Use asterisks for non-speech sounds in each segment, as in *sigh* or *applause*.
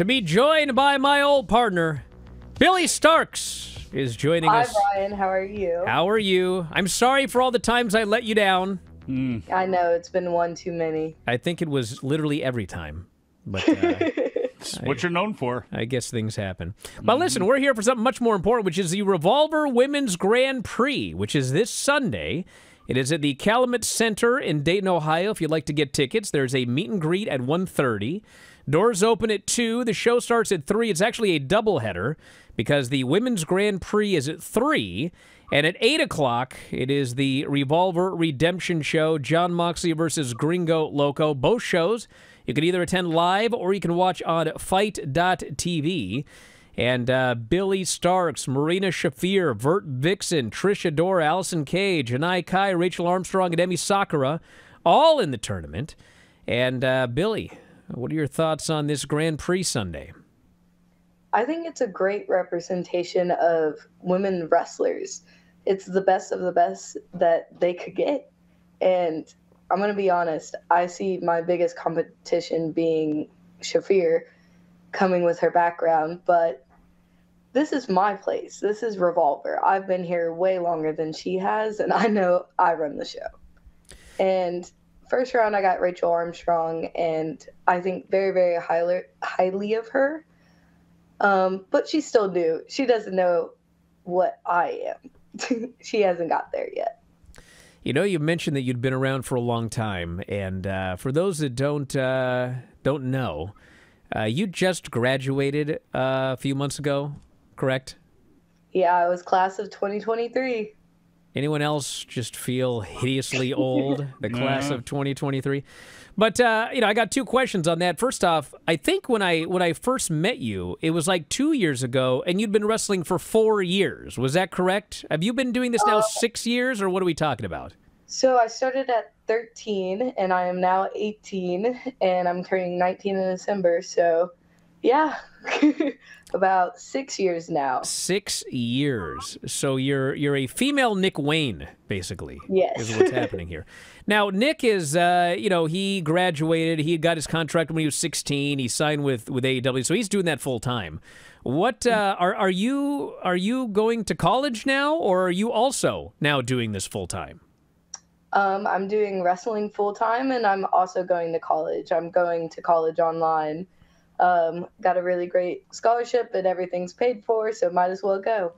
To be joined by my old partner, Billie Starkz, is joining us. Hi, us. Bryan. How are you? How are you? I'm sorry for all the times I let you down. I know it's been one too many. I think it was literally every time. But uh, *laughs* It's what you're known for. I guess things happen. But listen, we're here for something much more important, which is the Revolver Women's Grand Prix, which is this Sunday. It is at the Calumet Center in Dayton, Ohio. If you'd like to get tickets, there's a meet and greet at 1.30. Doors open at 2. The show starts at 3. It's actually a doubleheader because the Women's Grand Prix is at 3. And at 8 o'clock, it is the Revolver Redemption Show, Jon Moxley versus Gringo Loco. Both shows you can either attend live or you can watch on fite.tv. And uh, Billie Starkz, Marina Shafir, Vert Vixen, Trish Adora, Allysin Kay, Janai Kai, Rachel Armstrong, and Emi Sakura, all in the tournament. And uh, Billie, what are your thoughts on this Grand Prix Sunday? I think it's a great representation of women wrestlers. It's the best of the best that they could get. And I'm going to be honest, I see my biggest competition being Shafir coming with her background, but this is my place. This is Revolver. I've been here way longer than she has, and I know I run the show. And first round, I got Rachel Armstrong, and I think very, very highly, highly of her. Um, but she's still new. She doesn't know what I am. *laughs* she hasn't got there yet. You know, you mentioned that you'd been around for a long time, and uh, for those that don't uh, don't know, uh, you just graduated uh, a few months ago, correct? Yeah, I was class of 2023. Anyone else just feel hideously *laughs* old? The class of 2023. But uh, you know, I got two questions on that. First off, I think when I when I first met you, it was like two years ago, and you'd been wrestling for four years. Was that correct? Have you been doing this now six years, or what are we talking about? So I started at 13 and I am now 18 and I'm turning 19 in December. So, yeah, *laughs* about six years now. Six years. So you're you're a female Nick Wayne, basically. Yes. is what's *laughs* happening here. Now Nick is, uh, you know, he graduated. He got his contract when he was 16. He signed with with AEW, so he's doing that full time. What uh, are are you are you going to college now, or are you also now doing this full time? Um, I'm doing wrestling full time and I'm also going to college. I'm going to college online. Um, got a really great scholarship and everything's paid for, so might as well go.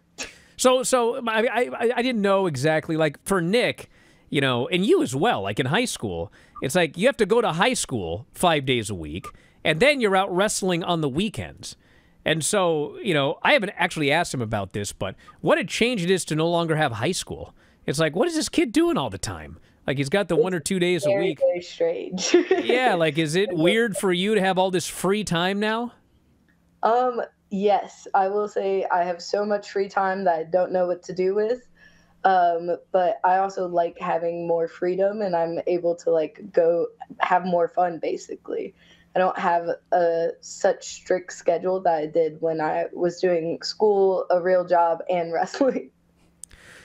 So, so I, I, I didn't know exactly. Like for Nick, you know, and you as well. Like in high school, it's like you have to go to high school five days a week, and then you're out wrestling on the weekends. And so, you know, I haven't actually asked him about this, but what a change it is to no longer have high school. It's like, what is this kid doing all the time? Like he's got the one or two days a week. very strange. *laughs* Yeah, like is it weird for you to have all this free time now? Um, yes, I will say I have so much free time that I don't know what to do with. Um, but I also like having more freedom and I'm able to like go have more fun basically. I don't have a such strict schedule that I did when I was doing school, a real job, and *laughs* wrestling.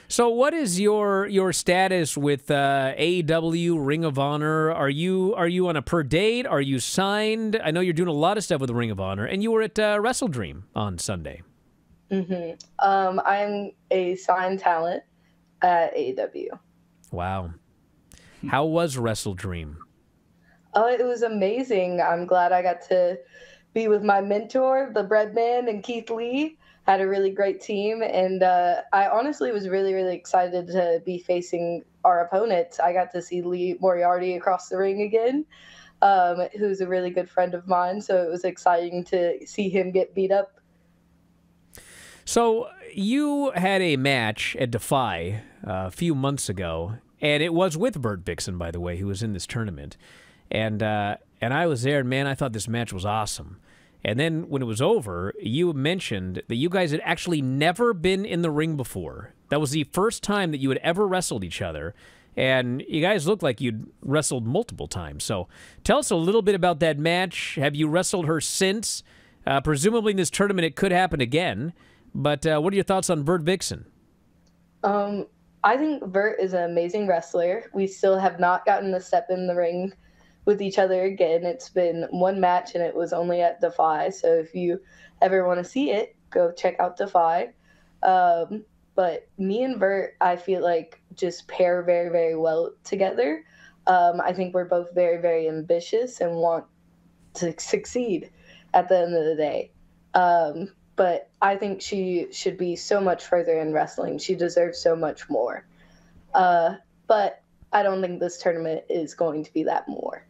So, what is your your status with uh, AEW Ring of Honor? Are you are you on a per date? Are you signed? I know you're doing a lot of stuff with the Ring of Honor, and you were at uh, WrestleDream on Sunday. Um, I'm a signed talent at AEW. Wow, how was WrestleDream? Oh, it was amazing. I'm glad I got to be with my mentor, the Breadman, and Keith Lee. Had a really great team, and uh, I honestly was really, really excited to be facing our opponent. I got to see Lee Moriarty across the ring again, um, who's a really good friend of mine. So it was exciting to see him get beat up. So you had a match at Defy uh, a few months ago, and it was with Vert Vixen, by the way, who was in this tournament, and uh, and I was there, and man, I thought this match was awesome. And then when it was over, you mentioned that you guys had actually never been in the ring before. That was the first time that you had ever wrestled each other. And you guys looked like you'd wrestled multiple times. So tell us a little bit about that match. Have you wrestled her since? Uh, presumably in this tournament, it could happen again. But uh, what are your thoughts on Vert Vixen? Um, I think Vert is an amazing wrestler. We still have not gotten the step in the ring with each other again. It's been one match and it was only at Defy. So if you ever want to see it, go check out Defy. Um, but me and Vert, I feel like just pair very, very well together. Um, I think we're both very, very ambitious and want to succeed at the end of the day. Um, but I think she should be so much further in wrestling. She deserves so much more. Uh, but I don't think this tournament is going to be that more.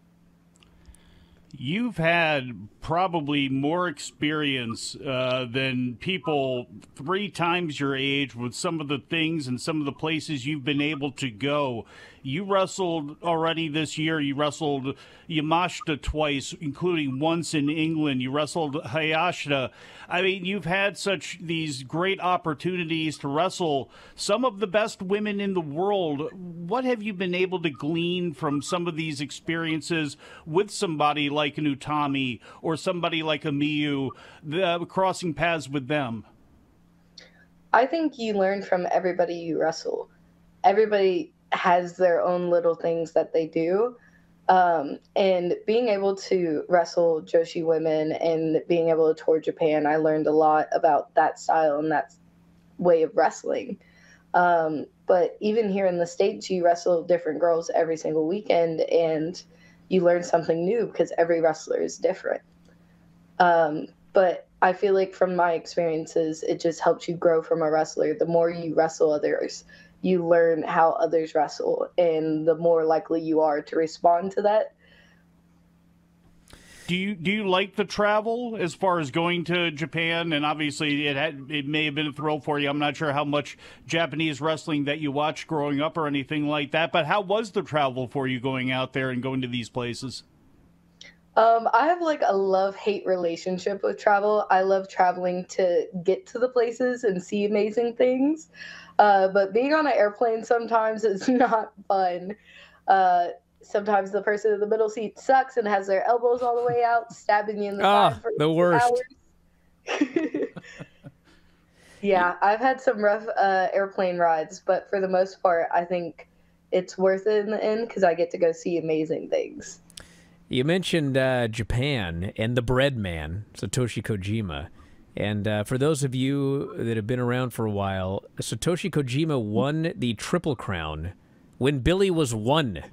You've had probably more experience uh, than people three times your age with some of the things and some of the places you've been able to go. You wrestled already this year. You wrestled Yamashita twice, including once in England. You wrestled Hayashida. I mean, you've had such these great opportunities to wrestle some of the best women in the world. What have you been able to glean from some of these experiences with somebody like an Utami or somebody like a Miyu, the, crossing paths with them? I think you learn from everybody you wrestle. Everybody has their own little things that they do. Um, and being able to wrestle Joshi women and being able to tour Japan, I learned a lot about that style and that way of wrestling. Um, but even here in the States, you wrestle different girls every single weekend and you learn something new because every wrestler is different. Um, but I feel like from my experiences, it just helps you grow from a wrestler. The more you wrestle others, you learn how others wrestle, and the more likely you are to respond to that. Do you do you like the travel as far as going to Japan? And obviously, it had it may have been a thrill for you. I'm not sure how much Japanese wrestling that you watched growing up or anything like that. But how was the travel for you going out there and going to these places? Um, I have like a love hate relationship with travel. I love traveling to get to the places and see amazing things. Uh, but being on an airplane sometimes is *laughs* not fun. Uh, sometimes the person in the middle seat sucks and has their elbows all the way out, stabbing you in the oh, side for the worst. *laughs* yeah, I've had some rough uh, airplane rides, but for the most part, I think it's worth it in the end because I get to go see amazing things. You mentioned uh, Japan and the bread man, Satoshi Kojima. And uh, for those of you that have been around for a while, Satoshi Kojima won the Triple Crown when Billie was one.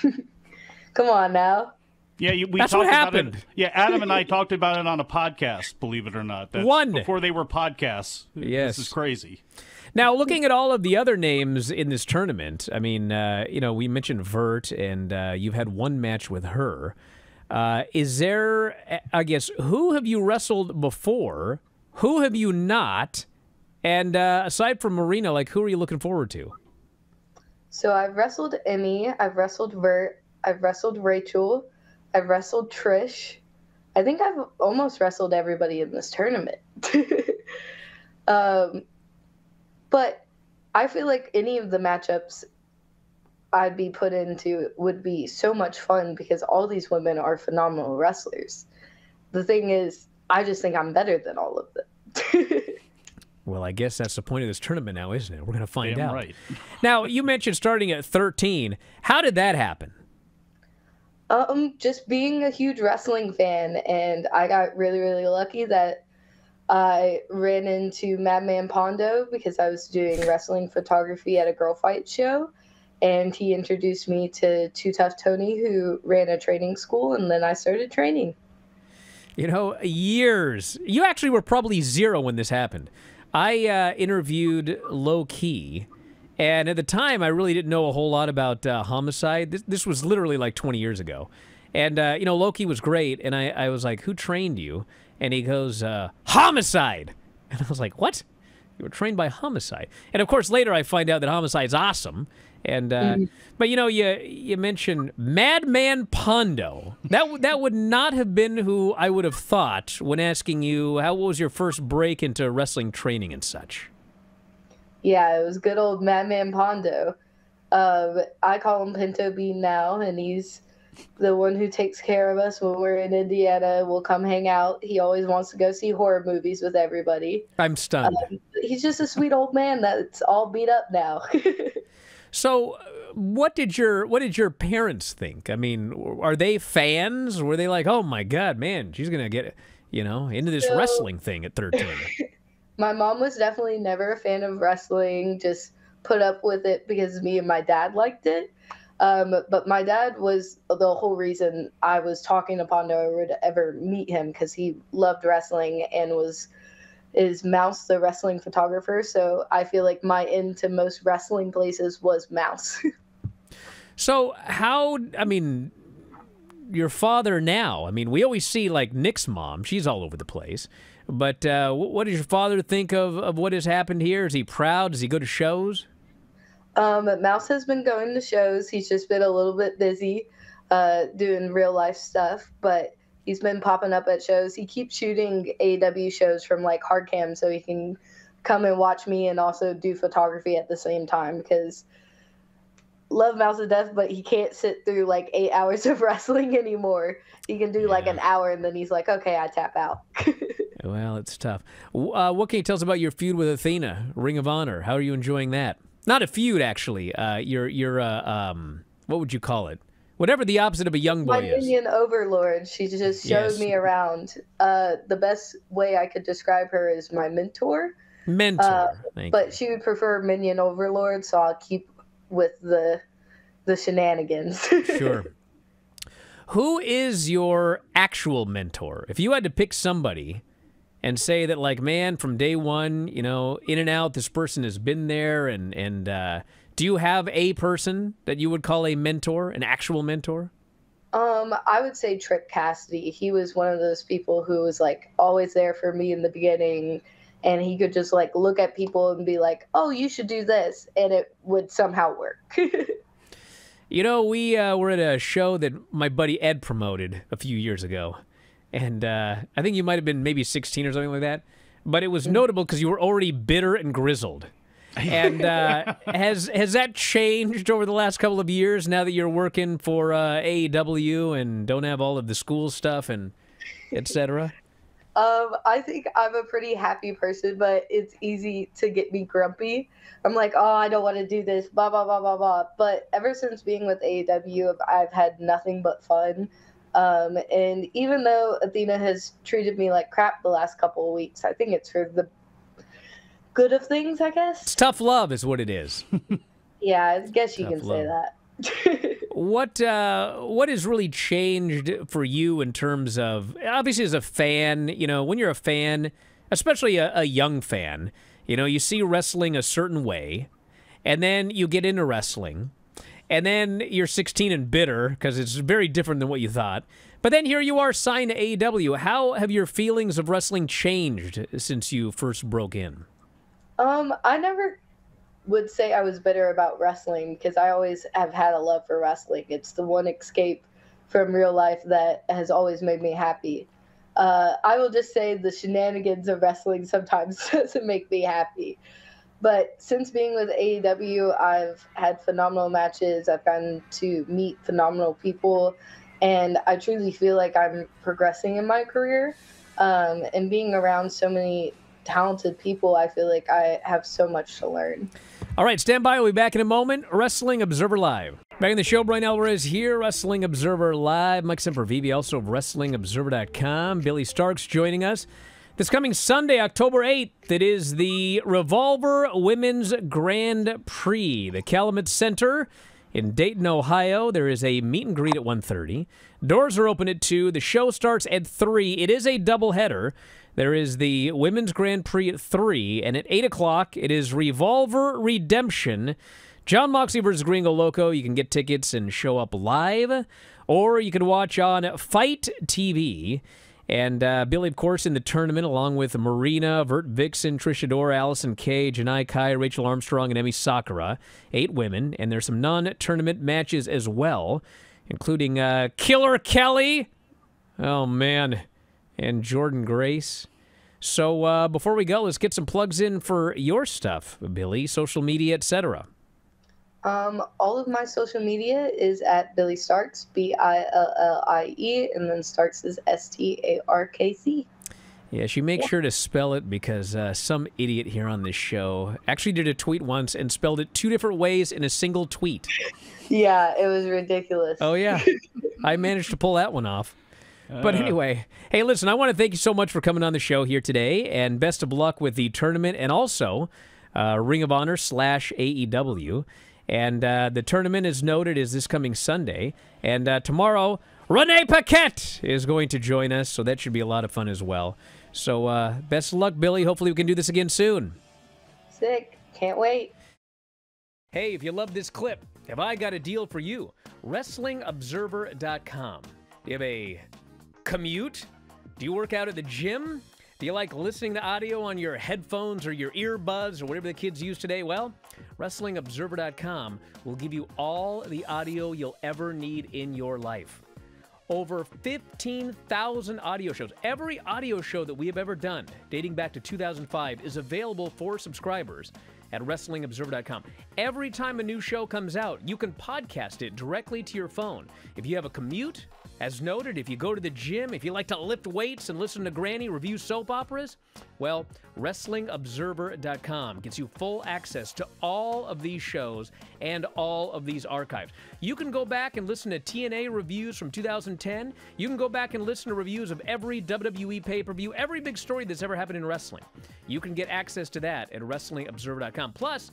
*laughs* Come on now. Yeah, we That's talked what happened. about it. Yeah, Adam and I *laughs* talked about it on a podcast. Believe it or not, That's one before they were podcasts. Yes, this is crazy. Now, looking at all of the other names in this tournament, I mean, uh, you know, we mentioned Vert, and uh, you've had one match with her. Uh, is there, I guess, who have you wrestled before? Who have you not? And uh, aside from Marina, like, who are you looking forward to? So I've wrestled Emi, I've wrestled Vert, I've wrestled Rachel, I've wrestled Trish. I think I've almost wrestled everybody in this tournament. *laughs* um, but I feel like any of the matchups I'd be put into would be so much fun because all these women are phenomenal wrestlers. The thing is, I just think I'm better than all of them. *laughs* well, I guess that's the point of this tournament now, isn't it? We're going to find Damn out. Right. *laughs* now, you mentioned starting at 13. How did that happen? Um, just being a huge wrestling fan, and I got really, really lucky that I ran into Madman Pondo because I was doing wrestling photography at a girl fight show. And he introduced me to Too Tough Tony, who ran a training school, and then I started training. You know, years. You actually were probably zero when this happened. I uh, interviewed Low Ki. and at the time, I really didn't know a whole lot about uh, homicide. This, this was literally like 20 years ago. And, uh, you know, Low Ki was great, and I, I was like, who trained you? and he goes, uh, Homicide. And I was like, what? You were trained by Homicide. And of course, later I find out that Homicide's awesome. And uh, mm-hmm. but you know, you you mentioned Madman Pondo. That that would not have been who I would have thought when asking you how was your first break into wrestling training and such. Yeah, it was good old Madman Pondo. Uh, I call him Pinto Bean now, and he's the one who takes care of us when we're in Indiana will come hang out. He always wants to go see horror movies with everybody. I'm stunned. Um, he's just a sweet old man that's all beat up now. *laughs* so, what did your what did your parents think? I mean, are they fans? Were they like, "Oh my god, man, she's going to get, you know, into this So- wrestling thing at 13?" *laughs* My mom was definitely never a fan of wrestling, just put up with it because me and my dad liked it. Um, but my dad was the whole reason I was talking to Pondo or would ever meet him because he loved wrestling and was is Mouse the wrestling photographer. So I feel like my into most wrestling places was Mouse. *laughs* So how? I mean, your father now. I mean, we always see like Nick's mom. She's all over the place. But uh, what does your father think of, of what has happened here? Is he proud? Does he go to shows? Um, Mouse has been going to shows. He's just been a little bit busy uh, doing real life stuff, but he's been popping up at shows. He keeps shooting AEW shows from like hard cam so he can come and watch me and also do photography at the same time because love Mouse to death, but he can't sit through like eight *laughs* hours of wrestling anymore. He can do like an hour and then he's like, okay, I tap out. *laughs* Well, it's tough. Uh, what can you tell us about your feud with Athena, Ring of Honor? How are you enjoying that? Not a feud, actually. Uh, your your uh, um, what would you call it? Whatever the opposite of a young my boy is. minion overlord she just showed Yes. me around uh the best way i could describe her is my mentor Mentor. Uh, but she would prefer minion overlord so i'll keep with the the shenanigans. *laughs* Sure. Who is your actual mentor? If you had to pick somebody and say that, like, man, from day one, you know, in and out, this person has been there, and and uh, do you have a person that you would call a mentor, an actual mentor? um i would say trip cassidy. He was one of those people who was like always there for me in the beginning and he could just like look at people and be like oh you should do this and it would somehow work. *laughs* You know, we uh, were at a show that my buddy Ed promoted a few years ago, and uh, I think you might have been maybe 16 or something like that. But it was notable because you were already bitter and grizzled. *laughs* And uh, has has that changed over the last couple of years? Now that you're working for uh, AEW and don't have all of the school stuff and etc. Um, I think I'm a pretty happy person, but it's easy to get me grumpy. I'm like, oh, I don't want to do this, blah blah blah blah blah. But ever since being with AEW, I've had nothing but fun. Um, and even though Athena has treated me like crap the last couple of weeks, I think it's for the good of things. I It's guess. tough love, is what it is. *laughs* Yeah, I guess you Tough can say that. *laughs* What uh, what has really changed for you in terms of obviously as a fan? You know, when you're a fan, especially a, a young fan, you know, you see wrestling a certain way, and then you get into wrestling, and then you're 16 and bitter because it's very different than what you thought. But then here you are signed to AEW. How have your feelings of wrestling changed since you first broke in? Um, I never would say I was bitter about wrestling because I always have had a love for wrestling. It's the one escape from real life that has always made me happy. Uh, I will just say the shenanigans of wrestling sometimes *laughs* doesn't make me happy. But since being with AEW, I've had phenomenal matches. I've gotten to meet phenomenal people, and I truly feel like I'm progressing in my career. Um, and being around so many talented people, I feel like I have so much to learn. All right, stand by. We'll be back in a moment. Wrestling Observer Live. Back in the show, Bryan Alvarez here, Wrestling Observer Live. Mike Sempervive, also of WrestlingObserver.com. Billie Starkz joining us. This coming Sunday, October 8th, it is the Revolver Women's Grand Prix, the Calumet Center in Dayton, Ohio. There is a meet and greet at 1.30. Doors are open at 2. The show starts at 3. It is a doubleheader. There is the Women's Grand Prix at 3, and at 8 o'clock, it is Revolver Redemption. Jon Moxley versus Gringo Loco. You can get tickets and show up live, or you can watch on FITE TV. And uh, Billie, of course, in the tournament, along with Marina, Vert Vixen, Trish Adora, Allysin Kay, Janai Kai, Rachel Armstrong, and Emi Sakura. Eight women. And there's some non tournament matches as well, including uh, Killer Kelly. Oh, man. And Jordan Grace. So uh, before we go, let's get some plugs in for your stuff, Billie, social media, etc. Um, all of my social media is at Billie Starkz, B I L L I E, and then Starkz is S T A R K C. Yeah, she makes sure to spell it because uh, some idiot here on this show actually did a tweet once and spelled it two different ways in a single tweet. Yeah, it was ridiculous. Oh, yeah. *laughs* I managed to pull that one off. But anyway, hey, listen, I want to thank you so much for coming on the show here today, and best of luck with the tournament and also uh, Ring of Honor slash AEW. And uh, the tournament is noted as this coming Sunday. And uh, tomorrow, Renee Paquette is going to join us, so that should be a lot of fun as well. So uh, best of luck, Billie. Hopefully, we can do this again soon. Sick. Can't wait. Hey, if you love this clip, have I got a deal for you? WrestlingObserver.com. Do you have a commute? Do you work out at the gym? Do you like listening to audio on your headphones or your earbuds or whatever the kids use today? Well, WrestlingObserver.com will give you all the audio you'll ever need in your life. Over 15,000 audio shows. Every audio show that we have ever done, dating back to 2005, is available for subscribers at WrestlingObserver.com. Every time a new show comes out, you can podcast it directly to your phone. If you have a commute, as noted, if you go to the gym, if you like to lift weights and listen to Granny review soap operas, well, WrestlingObserver.com gets you full access to all of these shows and all of these archives. You can go back and listen to TNA reviews from 2010. You can go back and listen to reviews of every WWE pay per view, every big story that's ever happened in wrestling. You can get access to that at WrestlingObserver.com. Plus,